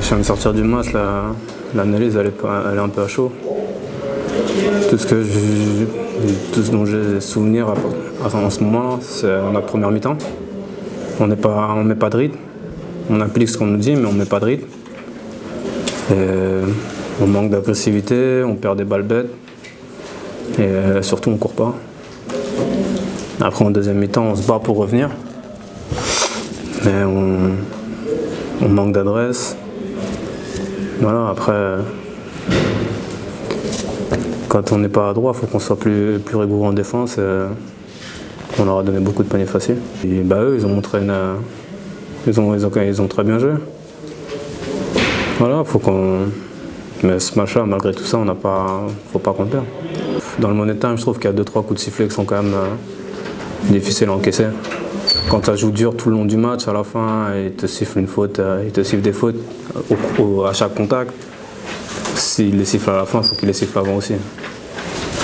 Je viens de sortir du match, l'analyse elle, est un peu à chaud. Tout ce, dont j'ai souvenir en ce moment, c'est notre première mi-temps. On ne met pas de rythme. On applique ce qu'on nous dit, mais on ne met pas de rythme. on manque d'agressivité, on perd des balles bêtes. Et euh, surtout, on ne court pas. Après, en deuxième mi-temps, on se bat pour revenir. Mais on, manque d'adresse. Voilà, après, quand on n'est pas à droit, il faut qu'on soit plus, plus rigoureux en défense. on leur a donné beaucoup de paniers faciles. Et bah, eux, ils ont montré une, ils, ont, ils, ont, très bien joué. Voilà, faut qu'on. Mais ce match-là, malgré tout ça, on n'a pas. faut pas qu'on perde. Dans le money je trouve qu'il y a 2-3 coups de sifflet qui sont quand même euh, difficiles à encaisser. Quand tu joues dur tout le long du match, à la fin, il te siffle une faute, euh, il te siffle des fautes à chaque contact. S'il les siffle à la fin, il faut qu'il les siffle avant aussi.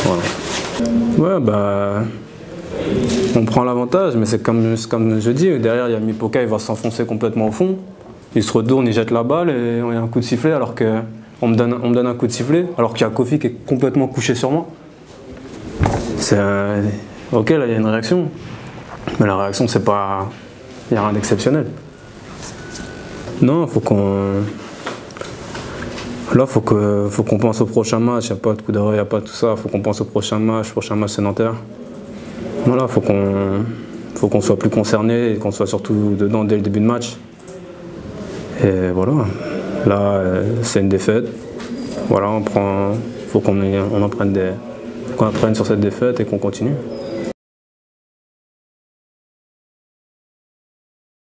Voilà. Ouais, bah. On prend l'avantage, mais c'est comme, je dis, derrière il y a Mipoka, il va s'enfoncer complètement au fond. Il se retourne, il jette la balle et y a un coup de sifflet alors donne, on me donne un coup de sifflet alors qu'il y a Kofi qui est complètement couché sur moi. C'est Ok, là il y a une réaction, mais la réaction c'est pas. Il n'y a rien d'exceptionnel. Non, faut qu'on. Là, faut faut qu'on pense au prochain match. Il n'y a pas de coup d'arrêt, il n'y a pas tout ça. Faut qu'on pense au prochain match. Prochain match, c'est. Voilà, faut qu'on, faut qu'on soit plus concerné et qu'on soit surtout dedans dès le début de match. Et voilà. Là, euh, c'est une défaite. Voilà, on prend, faut qu'on on apprenne des, qu'on apprenne sur cette défaite et qu'on continue.